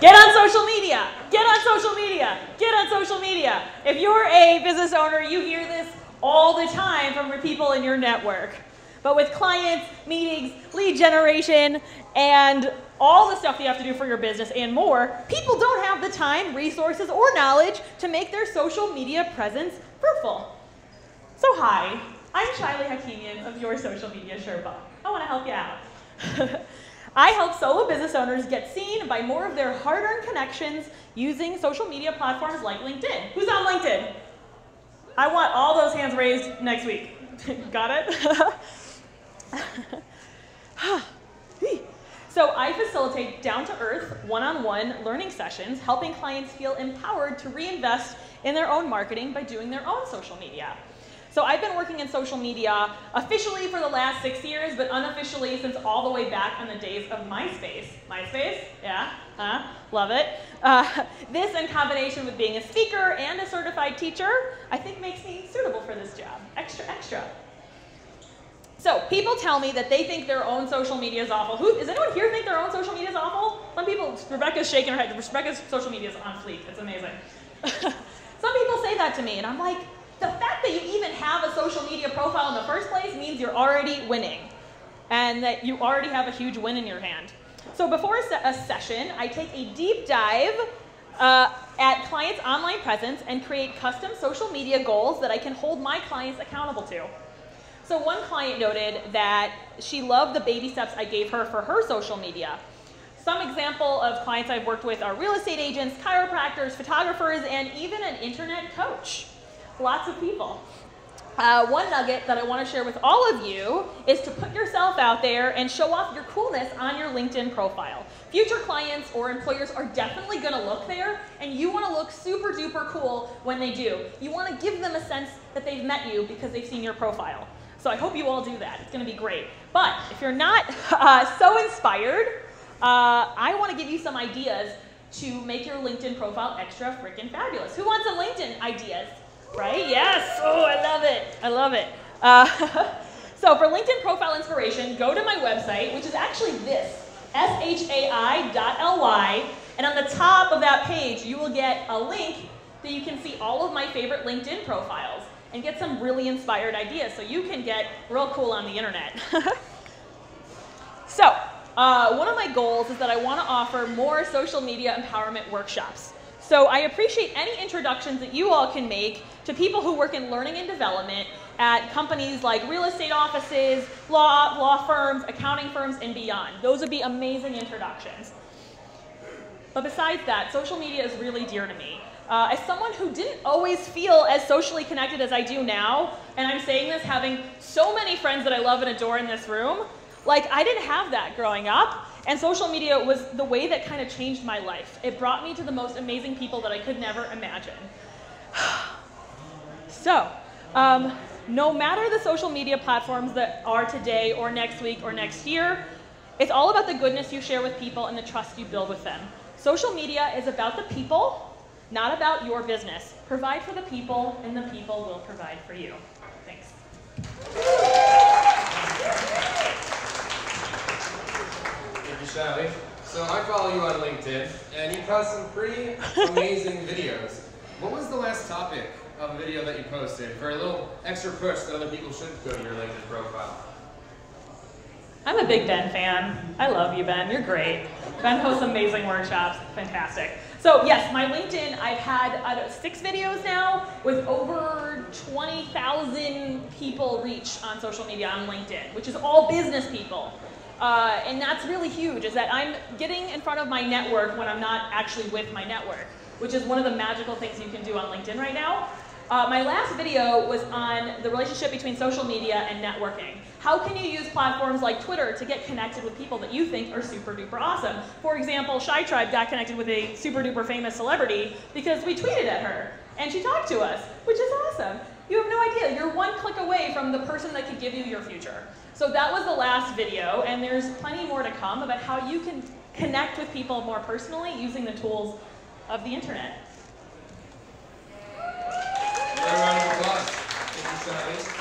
Get on social media. Get on social media. Get on social media. If you're a business owner, you hear this all the time from people in your network. But with clients, meetings, lead generation, and all the stuff you have to do for your business and more, people don't have the time, resources, or knowledge to make their social media presence fruitful. So hi, I'm Shaily Hakimian of Your Social Media Sherpa. I want to help you out. I help solo business owners get seen by more of their hard-earned connections using social media platforms like LinkedIn. Who's on LinkedIn? I want all those hands raised next week. Got it? so I facilitate down-to-earth, one-on-one learning sessions, helping clients feel empowered to reinvest in their own marketing by doing their own social media. So I've been working in social media officially for the last six years, but unofficially since all the way back in the days of MySpace. MySpace? Yeah? Huh? Love it. Uh, this, in combination with being a speaker and a certified teacher, I think makes me suitable for this job. Extra, extra. So people tell me that they think their own social media is awful. Who, does anyone here think their own social media is awful? Some people, Rebecca's shaking her head. Rebecca's social media is on fleek. It's amazing. Some people say that to me, and I'm like, fact that you even have a social media profile in the first place means you're already winning and that you already have a huge win in your hand. So before a, se a session, I take a deep dive uh, at clients' online presence and create custom social media goals that I can hold my clients accountable to. So one client noted that she loved the baby steps I gave her for her social media. Some example of clients I've worked with are real estate agents, chiropractors, photographers, and even an internet coach lots of people. Uh, one nugget that I want to share with all of you is to put yourself out there and show off your coolness on your LinkedIn profile. Future clients or employers are definitely going to look there, and you want to look super duper cool when they do. You want to give them a sense that they've met you because they've seen your profile. So I hope you all do that. It's going to be great. But if you're not uh, so inspired, uh, I want to give you some ideas to make your LinkedIn profile extra freaking fabulous. Who wants some LinkedIn ideas? Right? Yes. Oh, I love it. I love it. Uh, so for LinkedIn profile inspiration, go to my website, which is actually this, shai.ly. And on the top of that page, you will get a link that you can see all of my favorite LinkedIn profiles and get some really inspired ideas so you can get real cool on the internet. so, uh, one of my goals is that I want to offer more social media empowerment workshops. So I appreciate any introductions that you all can make to people who work in learning and development at companies like real estate offices, law, law firms, accounting firms, and beyond. Those would be amazing introductions. But besides that, social media is really dear to me. Uh, as someone who didn't always feel as socially connected as I do now, and I'm saying this having so many friends that I love and adore in this room, like I didn't have that growing up. And social media was the way that kind of changed my life. It brought me to the most amazing people that I could never imagine. so, um, no matter the social media platforms that are today or next week or next year, it's all about the goodness you share with people and the trust you build with them. Social media is about the people, not about your business. Provide for the people, and the people will provide for you. Shaily. So I follow you on LinkedIn, and you post some pretty amazing videos. What was the last topic of a video that you posted for a little extra push that other people should go to your LinkedIn profile? I'm a big Ben fan. I love you, Ben. You're great. Ben hosts amazing workshops. Fantastic. So yes, my LinkedIn, I've had uh, six videos now with over 20,000 people reach on social media on LinkedIn, which is all business people. Uh, and that's really huge, is that I'm getting in front of my network when I'm not actually with my network, which is one of the magical things you can do on LinkedIn right now. Uh, my last video was on the relationship between social media and networking. How can you use platforms like Twitter to get connected with people that you think are super duper awesome? For example, Shy Tribe got connected with a super duper famous celebrity because we tweeted at her and she talked to us, which is awesome away from the person that could give you your future. So that was the last video, and there's plenty more to come about how you can connect with people more personally using the tools of the internet. Thank you,